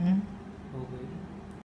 Mm-hmm.